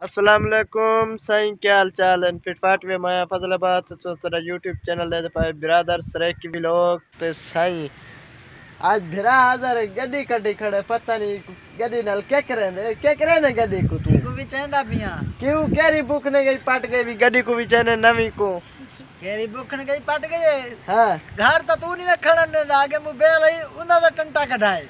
वालेकुम साईं क्या हाल चाल है फिटफाट में मैं फजलाबाद तो तेरा यूट्यूब चैनल दे पाए बिरादर सरेक की व्लॉग ते साईं आज भिरा हाजर गड्डी कड्डी खड़े पता नहीं गड्डी नाल क्या करे ने क्या करे ने गड्डी को तू को भी चेंदा पिया क्यों केरी बुक ने गई पट गई भी गड्डी को भी चने नवी को केरी बुखन गई पट गई हाँ घर तो तू नहीं खड़न दे आगे मोबाइल ही उना दा टंटा कढाए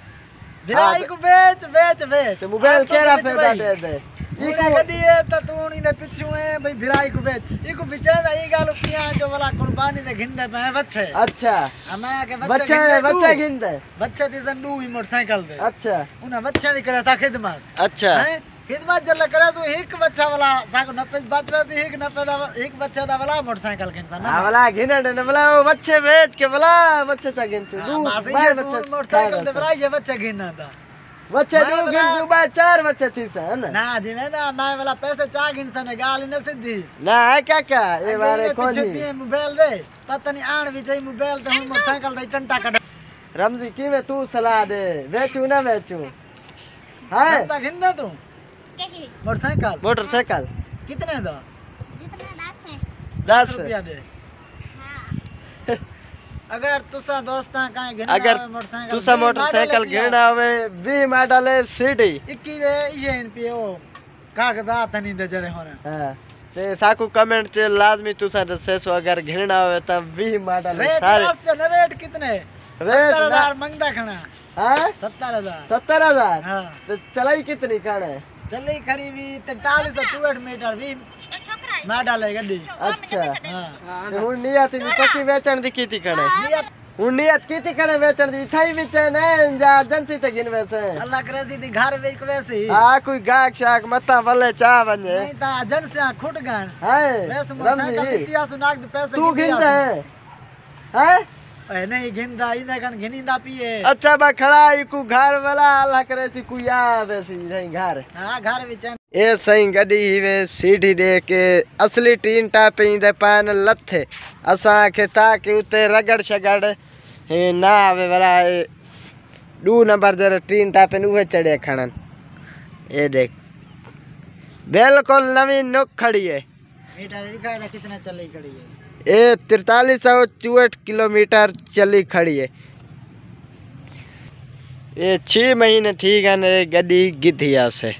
हाँ, तो- को बेच बेच बेच मोबाइल केरा बेच दे दे है तो तू नहीं दे पिछू है भाई भिराई को बेच इको बिचारा ई गालो पिया जो वाला कुर्बानी दे घिंदे पे बच्चे अच्छा हमें के बच्चे बच्चे घिंदे बच्चे गिन दे दी ही मोटरसाइकिल दे अच्छा उन्हें बच्चे दी करे सा खिदमत अच्छा हैं? खिदमत जल्ला करे तू एक बच्चा वाला साको नफे बच रहा थी एक नफे दा एक बच्चा दा वाला मोटरसाइकिल के इंसान वाला गिने ने वाला वो बच्चे बेच के वाला बच्चे तू दू बासी बाय मोटरसाइकिल दे बरा ये बच्चा गिनना था बच्चे दू गिन बाय चार बच्चे थी सा है ना ना जी मैं ना मैं वाला पैसे चा गिन सने गाली न सिद्धि ना है क्या क्या ये बारे कौन पीछे ही पिए मोबाइल दे पता नहीं आण जाई मोबाइल ते हम मोटरसाइकिल दे टंटा कड रमजी की में तू सलाह दे बेचू ना बेचू है ता गिन दे तू मोटरसाइकिल मोटरसाइकिल कितने दा दस रुपया दे अगर तुसा दोस्तां काई गिन अगर तुसा मोटरसाइकिल घेना होवे बी मॉडल है सीडी। 21 दे ये एनपी ओ कागजात नहीं दे जरे होने। हाँ ते साकू कमेंट च लाजमी तुसा दसेस अगर घेना होवे त बी मॉडल है रेट सारे। रेट कितने? रेट हज़ार मंगता खना हाँ? सत्तर हज़ार। सत्तर हाँ। तो चलाई कितनी खाने चली खड़ी भी तैतालीस सौ चौहठ मीटर भी मॉडल है गड्डी अच्छा। हाँ। हुन नियत भी पक्की वेचण दी कीती खणे नियत। हुन नियत कीती खणे वेचण दी। थाई विच ने जा जंती ते गिन वैसे। अल्लाह करे दी घर वे एक वैसे। ही आ कोई गाहक शाक मता वले चा वने नहीं ता जन से खुट गन हाय वैसे मोटरसाइकिल रमजी। कितिया सुनाक पैसे तू गिन दे हैं। ए नहीं गिनदा इने कन गिनिंदा पिए। अच्छा बा खड़ा ई कु घर वाला अल्लाह करे सी कु या वैसी सही घर। हाँ घर विच ए सही गड्डी वे सीढ़ी दे के असली टीन टापे दे पान लथे असां खे ताकि उते रगड़ शगड़ हे ना आवे वाला दू नंबर जरे टीन टापे न उहे चढ़े खणन। ए देख बिल्कुल नवी नुक खड़ी है। मीटर है कितना चली खड़ी है? ये तिरतालीस सौ चौहठ किलोमीटर चली खड़ी है। ये छः महीने थी गए गड्डी गिधिया से